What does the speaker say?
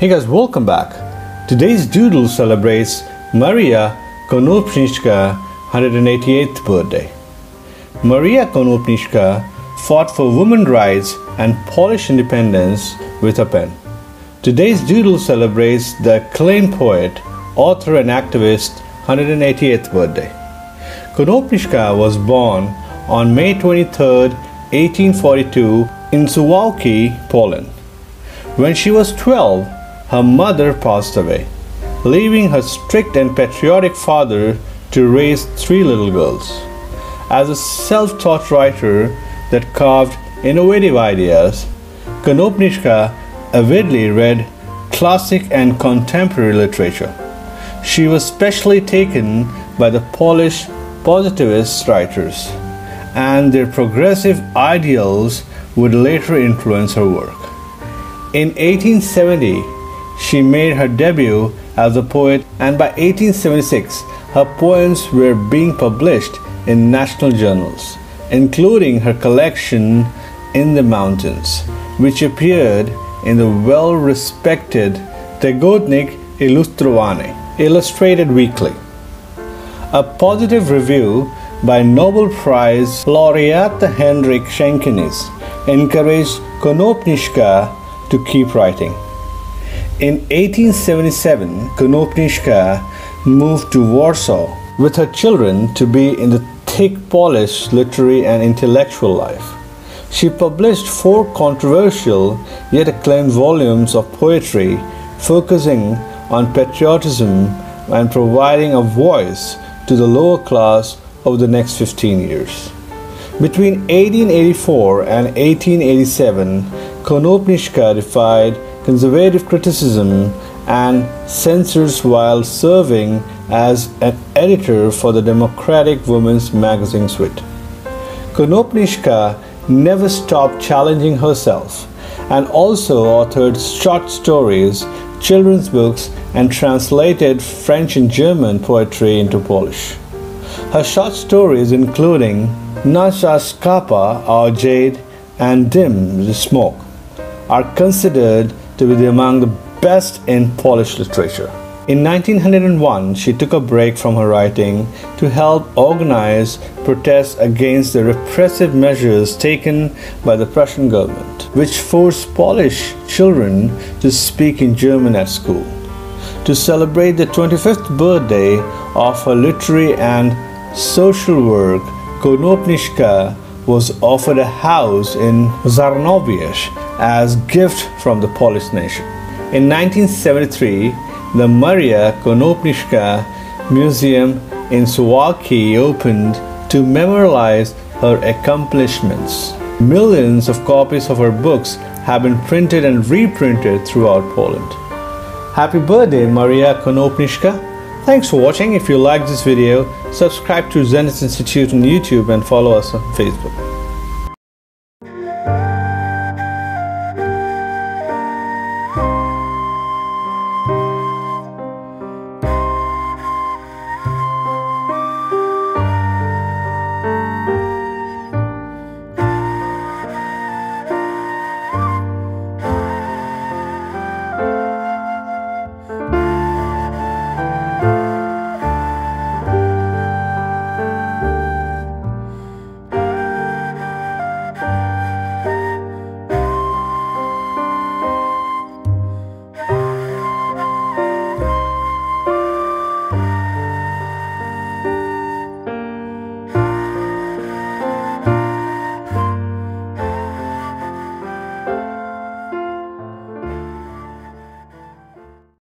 Hey guys, welcome back. Today's doodle celebrates Maria Konopnicka 188th birthday. Maria Konopnicka fought for women's rights and Polish independence with a pen. Today's doodle celebrates the acclaimed poet, author and activist 188th birthday. Konopnicka was born on May 23, 1842 in Suwałki, Poland. When she was 12, her mother passed away, leaving her strict and patriotic father to raise three little girls. As a self taught writer that carved innovative ideas, Konopnicka avidly read classic and contemporary literature. She was specially taken by the Polish positivist writers, and their progressive ideals would later influence her work. In 1870, she made her debut as a poet, and by 1876, her poems were being published in national journals, including her collection In the Mountains, which appeared in the well respected Tygodnik Ilustrowany, illustrated weekly. A positive review by Nobel Prize laureate Henryk Sienkiewicz encouraged Konopnicka to keep writing. In 1877, Konopnicka moved to Warsaw with her children to be in the thick Polish literary and intellectual life. She published four controversial yet acclaimed volumes of poetry focusing on patriotism and providing a voice to the lower class over the next 15 years. Between 1884 and 1887, Konopnicka defied conservative criticism and censors while serving as an editor for the Democratic Women's magazine Swit. Konopnicka never stopped challenging herself and also authored short stories, children's books, and translated French and German poetry into Polish. Her short stories, including Nasza szkapa, Our Jade, and Dym, the Smoke, are considered to be among the best in Polish literature. In 1901, she took a break from her writing to help organize protests against the repressive measures taken by the Prussian government, which forced Polish children to speak in German at school. To celebrate the 25th birthday of her literary and social work, Konopnicka was offered a house in Żarnowiec as gift from the Polish nation. In 1973, the Maria Konopnicka Museum in Suwałki opened to memorialize her accomplishments. Millions of copies of her books have been printed and reprinted throughout Poland. Happy birthday, Maria Konopnicka! Thanks for watching. If you like this video, subscribe to Zenith Institute on YouTube and follow us on Facebook.